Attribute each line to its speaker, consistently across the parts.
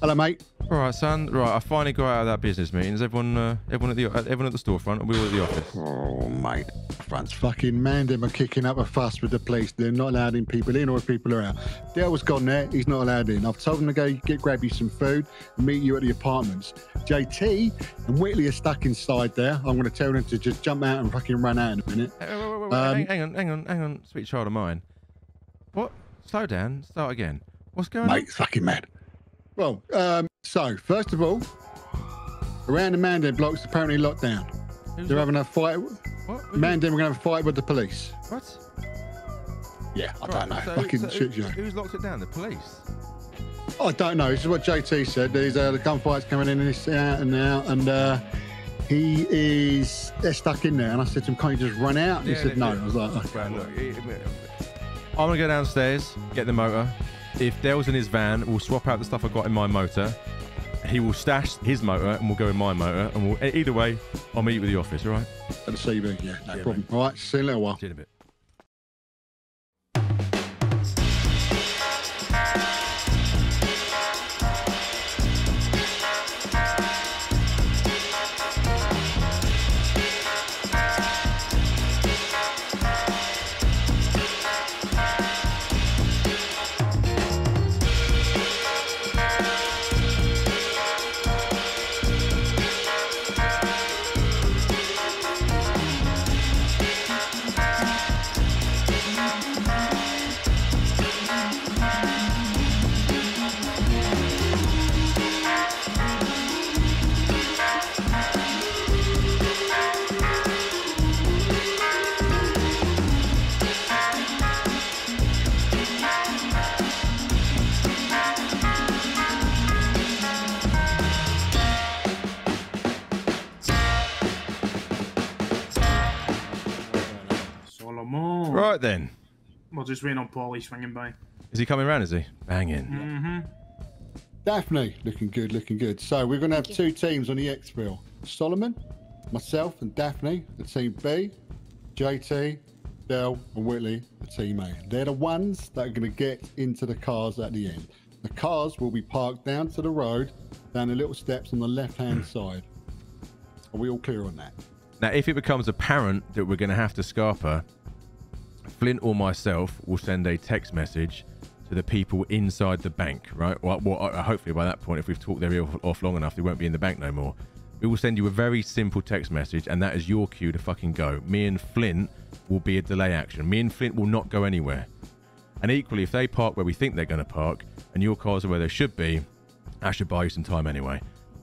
Speaker 1: Hello, mate.
Speaker 2: All right, son. Right, I finally got out of that business meeting. Is everyone, uh, everyone at the, uh, everyone at the storefront? Are we all at the office?
Speaker 1: Oh, mate. Front's fucking man. Them are kicking up a fuss with the police. They're not allowing people in or if people are out. Dale was gone there. He's not allowed in. I've told him to go get grab you some food and meet you at the apartments. JT and Whitley are stuck inside there. I'm going to tell them to just jump out and fucking run out in a minute.
Speaker 2: Wait, wait, wait,
Speaker 1: Um,
Speaker 2: hang, on, hang on, hang on, sweet child of mine. What? Slow down. Start again. What's going
Speaker 1: Mate, it's fucking mad. Well, um, so first of all, around the Mandem blocks apparently locked down.
Speaker 2: Who's
Speaker 1: They're having a fight.
Speaker 2: what?
Speaker 1: Mandem, we're going to have a fight with the police.
Speaker 2: What?
Speaker 1: Yeah, I
Speaker 2: Right,
Speaker 1: don't know.
Speaker 2: so-
Speaker 1: fucking
Speaker 2: so
Speaker 1: shit
Speaker 2: who-. Who's locked it down? The police.
Speaker 1: I don't know. This is what JT said. There's uh, the gunfight's coming in and it's out and out, and uh, he is they're stuck in there. And I said to him, "Can't you just run out?" And he said,
Speaker 2: they-
Speaker 1: "No." I was like, okay,
Speaker 2: Well, look, I'm gonna go downstairs, get the motor. If Dale's in his van, we'll swap out the stuff I got in my motor. He will stash his motor, and we'll go in my motor. And we'll either way, I'll meet you at the office. All right?
Speaker 1: at the CV, yeah, no
Speaker 2: Yeah,
Speaker 1: problem. All right, see you in a little while.
Speaker 2: See you in a bit. Right then.
Speaker 3: We're just waiting on Paulie swinging by.
Speaker 2: Is he coming round? Is he? Banging.
Speaker 3: Mm-hmm.
Speaker 1: Daphne, looking good, looking good. So we're going to have
Speaker 4: Thank
Speaker 1: two teams on the exfil. Solomon, myself, and Daphne, the team B. JT, Dell, and Whitley, the team A. They're the ones that are going to get into the cars at the end. The cars will be parked down to the road, down the little steps on the left-hand side. Are we all clear on that?
Speaker 2: Now, if it becomes apparent that we're going to have to Scarper, Flint or myself will send a text message to the people inside the bank, right? Well, well hopefully by that point, if we've talked their ear off long enough, they won't be in the bank no more. We will send you a very simple text message, and that is your cue to fucking go. Me and Flint will be a delay action. Me and Flint will not go anywhere. And equally, if they park where we think they're going to park, and your cars are where they should be, that should buy you some time anyway.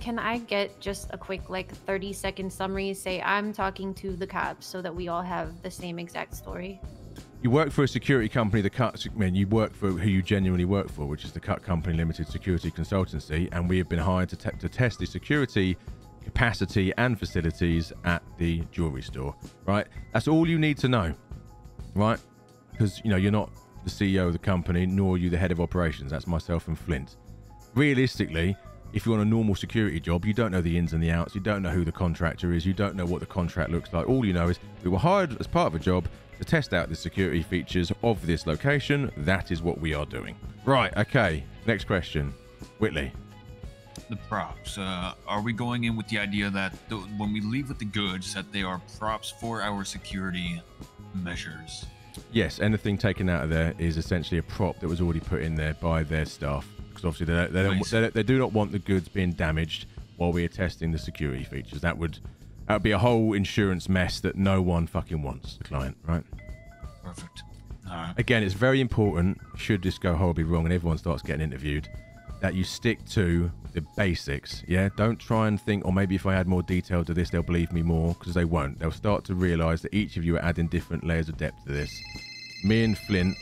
Speaker 4: Can I get just a quick, like, 30 second summary? Say, I'm talking to the cops so that we all have the same exact story.
Speaker 2: You work for a security company, the Cut, I mean, you work for who you genuinely work for, which is the Cut Company Limited Security Consultancy, and we have been hired to, te- to test the security capacity and facilities at the jewelry store, right? That's all you need to know, right? Because, you know, you're not the CEO of the company, nor are you the head of operations. That's myself and Flint. Realistically, if you're on a normal security job, you don't know the ins and the outs, you don't know who the contractor is, you don't know what the contract looks like. All you know is we were hired as part of a job to test out the security features of this location. That is what we are doing. Right, okay. Next question. Whitley.
Speaker 5: the props. Uh, are we going in with the idea that the, when we leave with the goods, that they are props for our security measures?
Speaker 2: Yes, anything taken out of there is essentially a prop that was already put in there by their staff. Because obviously they, don't- they, don't, they, don't- they do not want the goods being damaged while we are testing the security features. That would that would be a whole insurance mess that no one fucking wants, the client, right?
Speaker 5: Perfect. All right.
Speaker 2: Again, it's very important, should this go horribly wrong and everyone starts getting interviewed, that you stick to the basics. Yeah, don't try and think, or maybe if I add more detail to this, they'll believe me more, because they won't. They'll start to realize that each of you are adding different layers of depth to this. Me and Flint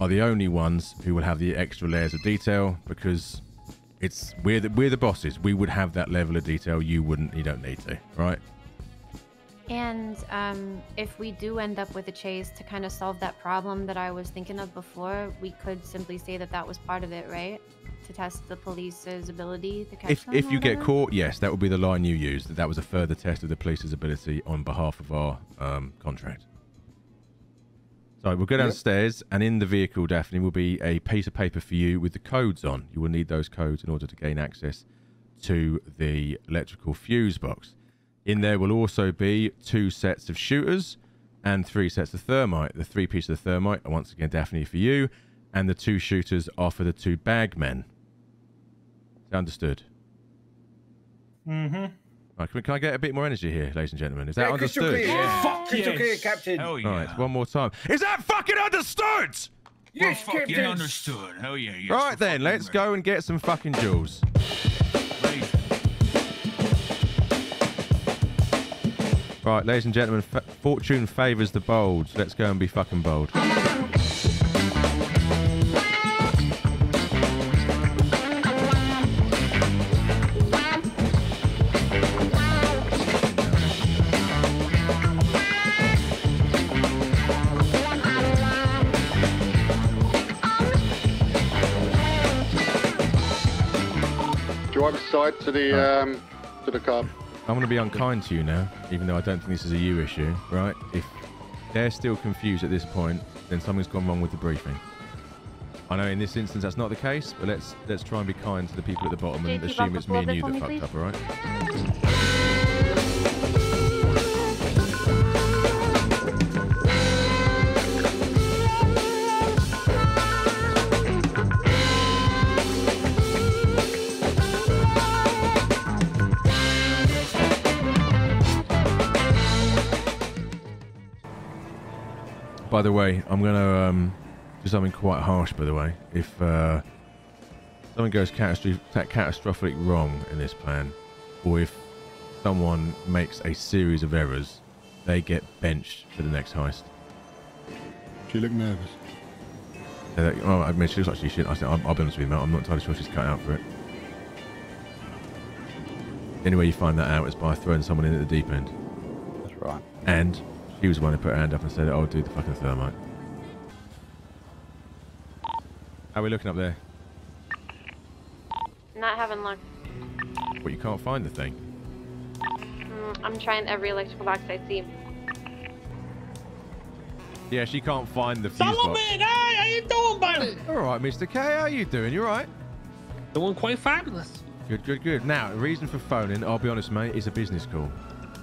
Speaker 2: are the only ones who will have the extra layers of detail because it's we're the, we're the bosses. We would have that level of detail. You wouldn't. You don't need to, right?
Speaker 4: And um, if we do end up with a chase to kind of solve that problem that I was thinking of before, we could simply say that that was part of it, right? To test the police's ability to catch
Speaker 2: If
Speaker 4: them
Speaker 2: if you get caught, yes, that would be the line you use. That that was a further test of the police's ability on behalf of our um, contract. So we'll go
Speaker 1: Yep.
Speaker 2: downstairs, and in the vehicle, Daphne, will be a piece of paper for you with the codes on. You will need those codes in order to gain access to the electrical fuse box. In there will also be two sets of shooters and three sets of thermite. The three pieces of thermite are once again Daphne for you, and the two shooters are for the two bagmen. Understood?
Speaker 6: Mm-hmm.
Speaker 2: Right, can, we, can I get a bit more energy here, ladies and gentlemen? Is that
Speaker 6: Yeah,
Speaker 2: understood?
Speaker 6: clear. Yeah.
Speaker 3: Fuck
Speaker 6: Crystal
Speaker 3: yes.
Speaker 6: clear, Captain.
Speaker 5: Hell yeah.
Speaker 2: All right, one more time. Is that fucking understood?
Speaker 5: Well,
Speaker 6: Yes,
Speaker 5: fucking
Speaker 6: Captain.
Speaker 5: understood. Hell yeah. Yes,
Speaker 2: right then, let's
Speaker 5: ready.
Speaker 2: go and get some fucking jewels.
Speaker 5: Ready.
Speaker 2: Right, ladies and gentlemen, f- fortune favours the bold. Let's go and be fucking bold.
Speaker 1: Drive aside to the um, to the car.
Speaker 2: I'm going to be unkind to you now, even though I don't think this is a you issue, right? If they're still confused at this point, then something's gone wrong with the briefing. I know in this instance that's not the case, but let's let's try and be kind to the people at the bottom and assume it's me and you that fucked up, all right? By the way, I'm gonna um, do something quite harsh. By the way, if uh, something goes catastrophic, catastrophic wrong in this plan, or if someone makes a series of errors, they get benched for the next heist.
Speaker 1: She looked nervous.
Speaker 2: So that- oh, I mean, she looks like she should. I said, I'll, I'll be honest with you, mate. I'm not entirely sure she's cut out for it. The only way you find that out is by throwing someone in at the deep end.
Speaker 1: That's right.
Speaker 2: And she was the one who put her hand up and said, "Oh, do the fucking thermite." How are we looking up there?
Speaker 4: Not having luck.
Speaker 2: What you can't find the thing.
Speaker 4: Mm, I'm trying every electrical box I see.
Speaker 2: Yeah, she can't find the fuse box.
Speaker 7: Solomon, hey, how you doing, buddy?
Speaker 2: All right, Mr. K, how are you doing? You all right?
Speaker 7: Doing quite fabulous.
Speaker 2: Good, good, good. Now, the reason for phoning, I'll be honest, mate, is a business call.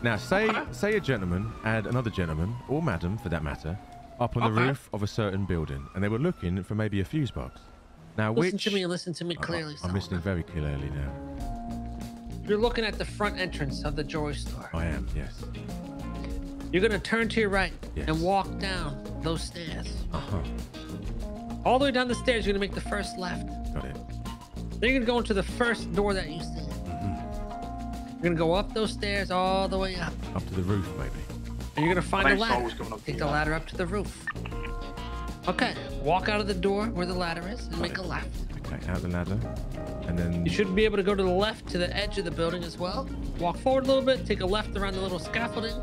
Speaker 2: Now, say say a gentleman and another gentleman, or madam for that matter, up on the
Speaker 7: Okay.
Speaker 2: roof of a certain building, and they were looking for maybe a fuse box. Now,
Speaker 7: Listen
Speaker 2: which
Speaker 7: to me, and listen to me
Speaker 2: I-
Speaker 7: clearly.
Speaker 2: I'm listening very clearly now.
Speaker 7: You're looking at the front entrance of the jewelry store.
Speaker 2: I am, yes.
Speaker 7: You're gonna turn to your right
Speaker 2: Yes.
Speaker 7: and walk down those stairs.
Speaker 2: Uh huh.
Speaker 7: All the way down the stairs, you're gonna make the first left.
Speaker 2: Got it.
Speaker 7: Then you're gonna go into the first door that you see. You're gonna go up those stairs all the way up,
Speaker 2: Up to the roof, maybe.
Speaker 7: and you're gonna find a ladder.
Speaker 3: always coming up to
Speaker 7: Take
Speaker 3: you.
Speaker 7: the ladder up to the roof. Okay, walk out of the door where the ladder is and make a left.
Speaker 2: Okay, out the ladder, and then
Speaker 7: You should be able to go to the left to the edge of the building as well. Walk forward a little bit, take a left around the little scaffolding.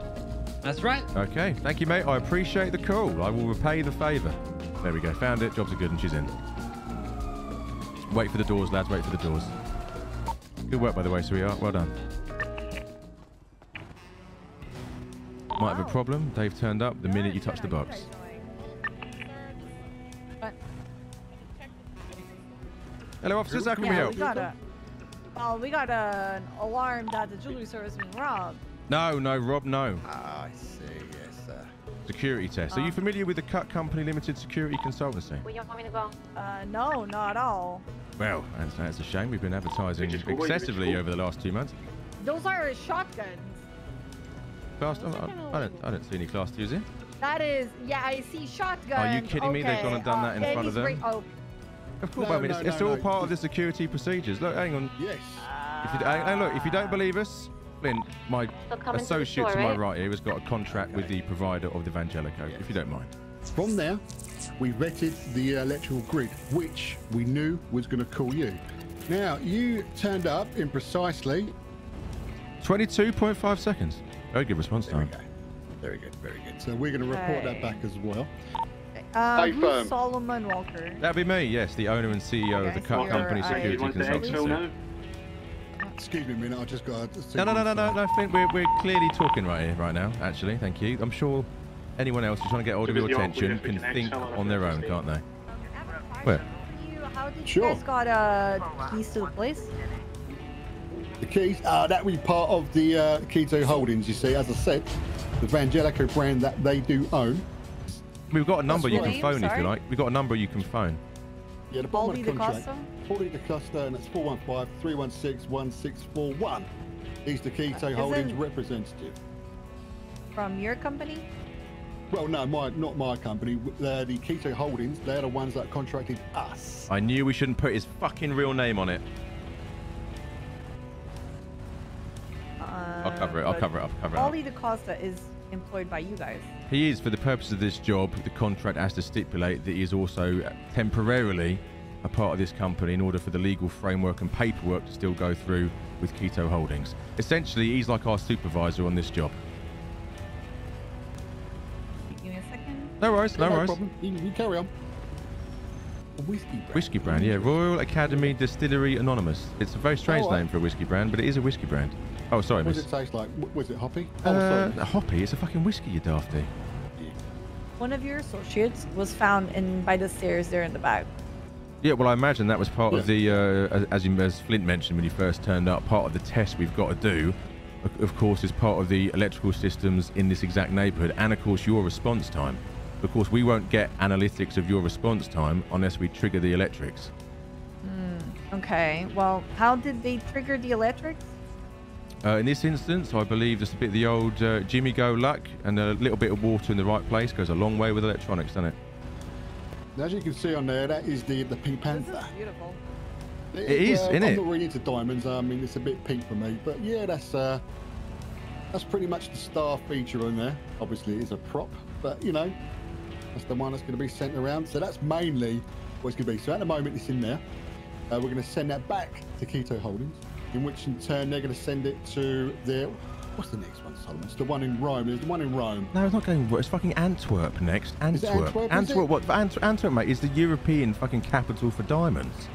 Speaker 7: That's right.
Speaker 2: Okay, thank you, mate. I appreciate the call. I will repay the favour. There we go. Found it. Jobs are good, and she's in. Wait for the doors, lads. Wait for the doors. Good work, by the way, sweetheart. Well done. Might have a problem. Dave turned up the minute you touched the box. Hello, officers. How can we
Speaker 8: Yeah,
Speaker 2: help?
Speaker 8: we got a. Oh, we got a, an alarm that the jewelry store is being robbed.
Speaker 2: No, no, Rob, no.
Speaker 9: Ah, I see. Yes, sir.
Speaker 2: Security test. Are you
Speaker 8: Um,
Speaker 2: familiar with the Cut Company Limited Security Consultancy?
Speaker 4: Where you want me to go?
Speaker 8: Uh, no, not at all.
Speaker 2: Well, that's, that's a shame. We've been advertising
Speaker 3: just go away, you
Speaker 2: excessively over the last two months.
Speaker 8: Those are shotguns.
Speaker 2: Class, I, I, I don't, I don't see any class twos here.
Speaker 8: That is, yeah, I see shotgun.
Speaker 2: Are you kidding me? They've gone and done
Speaker 8: uh,
Speaker 2: that in front of
Speaker 8: he's
Speaker 2: them?
Speaker 8: Oh,
Speaker 2: Of course,
Speaker 1: No,
Speaker 2: I mean, it's,
Speaker 1: no,
Speaker 2: it's
Speaker 1: no,
Speaker 2: all part of the security procedures. Look, hang on.
Speaker 1: Yes.
Speaker 2: If you, hey, hey, look, if you don't believe us, Flint, my
Speaker 4: They'll come into
Speaker 2: associate
Speaker 4: store,
Speaker 2: to my
Speaker 4: right?
Speaker 2: right here has got a contract with the provider of the Vangelico, if you don't mind.
Speaker 1: From there, we vetted the electrical grid, which we knew was going to call you. Now, you turned up in precisely.
Speaker 2: 22.5 seconds. Very good response
Speaker 1: There we go. Very good, very good. So we're going to report that back as well. Hey,
Speaker 8: who's
Speaker 1: firm.
Speaker 8: Solomon Walker?
Speaker 2: That'd be me, yes, the owner and CEO of the
Speaker 8: so
Speaker 2: Cut Company Security
Speaker 3: You want the exfil
Speaker 2: Consultancy.
Speaker 1: Excuse me a minute, I just got to.
Speaker 2: No, no, no, no, no, no, Flint, we're, we're clearly talking right here, right now, actually. Thank you. I'm sure anyone else who's trying to get hold of your attention can
Speaker 3: if we can
Speaker 2: think on their own, can't they?
Speaker 8: Um, I have a question
Speaker 2: Where?
Speaker 8: for. How did
Speaker 1: Sure.
Speaker 8: you guys got uh, keys to the place?
Speaker 1: The keys, uh, that would be part of the uh, Keto Holdings, you see. As I said, the Vangelico brand that they do own.
Speaker 2: We've got a number you
Speaker 8: right.
Speaker 2: can
Speaker 8: Name,
Speaker 2: phone if you like. We've got a number you can phone.
Speaker 1: Yeah, the bottom
Speaker 8: Baldy
Speaker 1: of the
Speaker 8: the
Speaker 1: contract.
Speaker 8: Costa?
Speaker 1: Baldy the Costa, and it's 415 316 1641. He's the Keto
Speaker 8: Isn't-
Speaker 1: Holdings representative.
Speaker 8: From your company?
Speaker 1: Well, no, my not my company. They're the Keto Holdings. They're the ones that contracted us.
Speaker 2: I knew we shouldn't put his fucking real name on it. Cover it. I'll cover it. I'll cover it. up.
Speaker 8: Baldy the Costa is employed by you guys.
Speaker 2: He is, for the purpose of this job, the contract has to stipulate that he is also temporarily a part of this company in order for the legal framework and paperwork to still go through with Keto Holdings. Essentially, he's like our supervisor on this job.
Speaker 8: Give me a second.
Speaker 2: No worries, no, worries.
Speaker 1: problem. You, you carry on. A whiskey brand.
Speaker 2: Whiskey brand, yeah. Royal Academy Distillery Anonymous. It's a very strange
Speaker 1: Oh,
Speaker 2: name for a whiskey brand, but it is a whiskey brand. Oh, sorry,
Speaker 1: What does it taste like? Was it hoppy? Oh,
Speaker 2: Uh,
Speaker 1: sorry.
Speaker 2: hoppy. It's a fucking whiskey, you dafty.
Speaker 8: One of your associates was found in by the stairs there in the back.
Speaker 2: Yeah, well, I imagine that was part of the, uh, as, you, as Flint mentioned when he first turned up, part of the test we've got to do, of- of course, is part of the electrical systems in this exact neighborhood, and of course, your response time. Of course, we won't get analytics of your response time unless we trigger the electrics.
Speaker 8: Okay. Well, how did they trigger the electrics?
Speaker 2: Uh, in this instance, I believe just a bit of the old uh, Jimmy Go luck and a little bit of water in the right place goes a long way with electronics, doesn't it?
Speaker 1: As you can see on there, that is the the Pink
Speaker 8: This
Speaker 1: Panther.
Speaker 8: is beautiful.
Speaker 2: It is,
Speaker 1: uh,
Speaker 2: isn't
Speaker 1: I'm
Speaker 2: it?
Speaker 1: not really into diamonds. I mean, it's a bit pink for me, but yeah, that's uh, that's pretty much the star feature on there. Obviously, it is a prop, but you know, that's the one that's going to be sent around. So that's mainly what it's going to be. So at the moment, it's in there. Uh, we're going to send that back to Keto Holdings, in which in turn they're going to send it to their. What's the next one, Solomon? It's the one in Rome. There's the one in Rome.
Speaker 2: No, it's not going. It's fucking Antwerp next.
Speaker 1: Is
Speaker 2: Antwerp.
Speaker 1: Antwerp, is it?
Speaker 2: What? Ant- Antwerp, mate, is the European fucking capital for diamonds.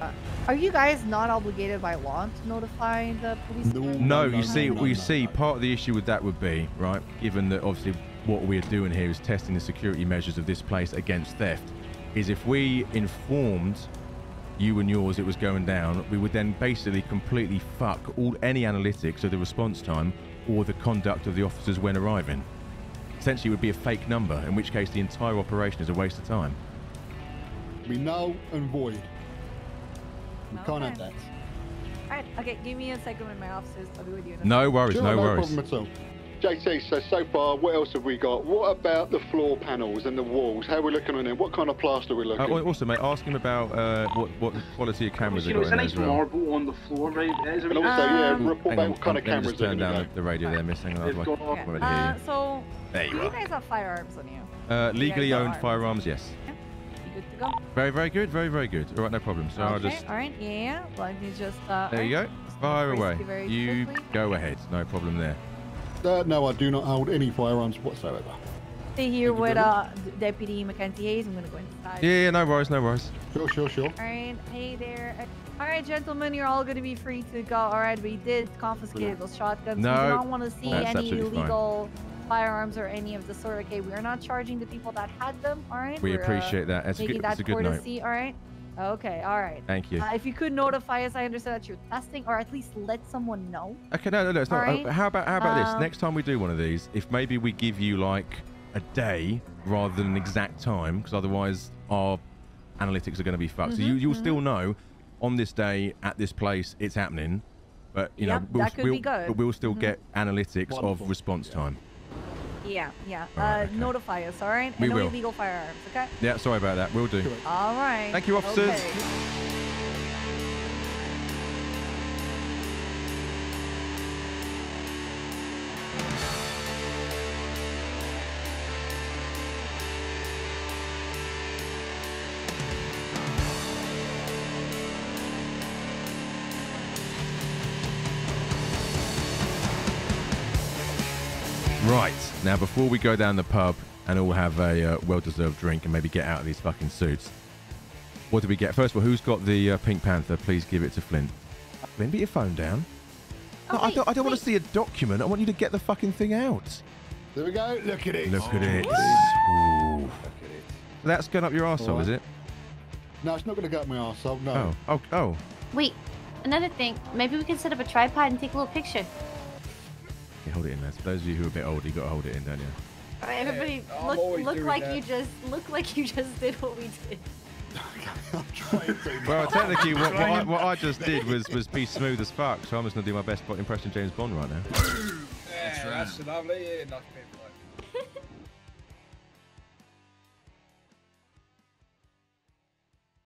Speaker 8: Uh, are you guys not obligated by law to notify the police?
Speaker 1: No.
Speaker 8: department?
Speaker 2: No,
Speaker 1: no,
Speaker 2: you
Speaker 1: no,
Speaker 2: see,
Speaker 1: no,
Speaker 2: well, you
Speaker 1: no,
Speaker 2: see,
Speaker 1: no.
Speaker 2: part of the issue with that would be right, given that obviously what we're doing here is testing the security measures of this place against theft. Is if we informed you and yours it was going down, we would then basically completely fuck all any analytics of the response time or the conduct of the officers when arriving. Essentially, it would be a fake number, in which case the entire operation is a waste of time.
Speaker 1: We null and void. We can't have that.
Speaker 8: Alright, okay, give me a second with my officers. I'll be with you. in a
Speaker 2: No worries,
Speaker 1: Sure,
Speaker 2: no worries.
Speaker 1: Problem at all. JT, so so far, what else have we got? What about the floor panels and the walls? How are we looking on them? What kind of plaster are we
Speaker 2: Uh,
Speaker 1: looking?
Speaker 2: al- also, mate, ask him about uh, what what quality of cameras they
Speaker 3: You know,
Speaker 2: got
Speaker 3: it's
Speaker 2: in
Speaker 3: a
Speaker 2: there
Speaker 3: nice
Speaker 2: as well.
Speaker 3: marble on the floor, right? Is
Speaker 1: and also, yeah, report
Speaker 2: Hang
Speaker 1: back
Speaker 2: on,
Speaker 1: what kind of
Speaker 2: let me
Speaker 1: cameras
Speaker 2: just
Speaker 1: they're
Speaker 2: turn down the, the radio there, miss. Hang on, I'd
Speaker 3: They've
Speaker 2: like,
Speaker 3: got-
Speaker 2: I
Speaker 8: Okay.
Speaker 2: wanted
Speaker 8: Uh,
Speaker 2: you.
Speaker 8: so,
Speaker 2: There
Speaker 8: do
Speaker 2: you
Speaker 8: you
Speaker 2: are.
Speaker 8: guys have firearms on you?
Speaker 2: Uh, legally
Speaker 8: got
Speaker 2: owned
Speaker 8: arms.
Speaker 2: firearms, yes.
Speaker 8: You good to go?
Speaker 2: Very, very good, very, very good. All right, no problem. So I'll just.
Speaker 8: alright, yeah. Let me just. Uh,
Speaker 2: There you go. Fire away. You
Speaker 8: quickly.
Speaker 2: go ahead. No problem there.
Speaker 1: Uh, no, I do not hold any firearms whatsoever.
Speaker 8: Stay here
Speaker 1: Thank you
Speaker 8: with uh, Deputy Mackenzie Hayes. I'm gonna go inside.
Speaker 2: Yeah, yeah, no worries, no worries.
Speaker 1: Sure, sure, sure.
Speaker 8: All right, hey there. All right, gentlemen, you're all gonna be free to go. All right, we did confiscate those shotguns.
Speaker 2: No, we
Speaker 8: do not want to see any
Speaker 2: absolutely fine.
Speaker 8: illegal firearms or any of the sort. Okay, we are not charging the people that had them. All right,
Speaker 2: We
Speaker 8: We're, uh,
Speaker 2: appreciate that. That's a
Speaker 8: making
Speaker 2: good,
Speaker 8: that
Speaker 2: that's a good note.
Speaker 8: courtesy. All right. Okay. All right.
Speaker 2: Thank you.
Speaker 8: Uh, if you could notify us, I understand that you're testing, or at least let someone know.
Speaker 2: Okay, no, no, no. It's not.
Speaker 8: Alright.
Speaker 2: uh, how about how about this?
Speaker 8: Um,
Speaker 2: Next time we do one of these, if maybe we give you like a day rather than an exact time, because otherwise our analytics are going to be fucked. so you
Speaker 8: Mhm,
Speaker 2: you'll
Speaker 8: mhm.
Speaker 2: still know on this day at this place it's happening, but you
Speaker 8: Yep,
Speaker 2: know we'll,
Speaker 8: that could
Speaker 2: we'll,
Speaker 8: be good.
Speaker 2: but we'll still
Speaker 8: Mhm.
Speaker 2: get analytics
Speaker 1: Wonderful.
Speaker 2: of response
Speaker 1: Yeah.
Speaker 2: time.
Speaker 8: Yeah. Yeah.
Speaker 2: Right,
Speaker 8: uh,
Speaker 2: okay.
Speaker 8: Notify us. All right.
Speaker 2: We
Speaker 8: and no
Speaker 2: will.
Speaker 8: illegal firearms. Okay.
Speaker 2: Yeah, sorry about that. We'll do.
Speaker 8: All right.
Speaker 2: Thank you, officers.
Speaker 8: Okay.
Speaker 2: Right now, before we go down the pub and all have a uh, well-deserved drink and maybe get out of these fucking suits, what do we get? First of all, who's got the uh, Pink Panther? Please give it to Flint. Flint, put your phone down.
Speaker 8: Oh,
Speaker 2: No, I don't, I don't want to see a document. I want you to get the fucking thing out.
Speaker 1: There we go. Look at it.
Speaker 2: Look at it.
Speaker 9: Look
Speaker 2: Ooh.
Speaker 9: at it.
Speaker 2: That's going up your arsehole,
Speaker 1: Alright.
Speaker 2: is it?
Speaker 1: No, it's not going to go up my arsehole. No.
Speaker 2: Oh, oh, oh.
Speaker 4: Wait, another thing. Maybe we can set up a tripod and take a little picture.
Speaker 2: Yeah, hold it in, lads. For those of you who are a bit older, you got to hold it in, don't you?
Speaker 4: All right, everybody,
Speaker 9: I'm
Speaker 4: look look like
Speaker 9: that.
Speaker 4: you just look like you just did what we did.
Speaker 1: I'm trying to.
Speaker 2: Well, technically, what, what, I, what I just did was was be smooth as fuck. So I'm just gonna do my best impression of James Bond right now.
Speaker 9: Yeah, that's lovely. Yeah, nice people.